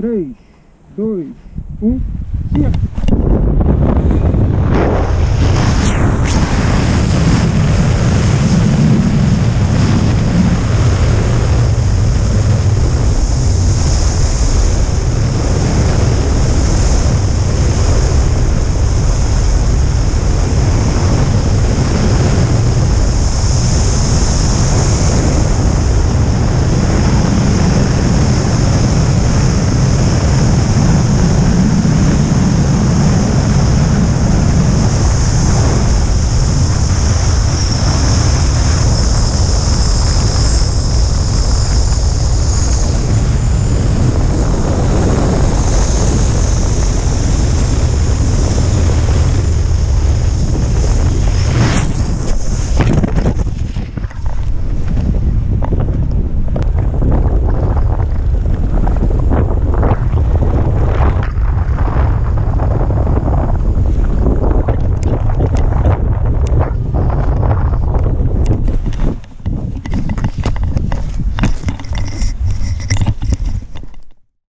3, 2, 1, 5.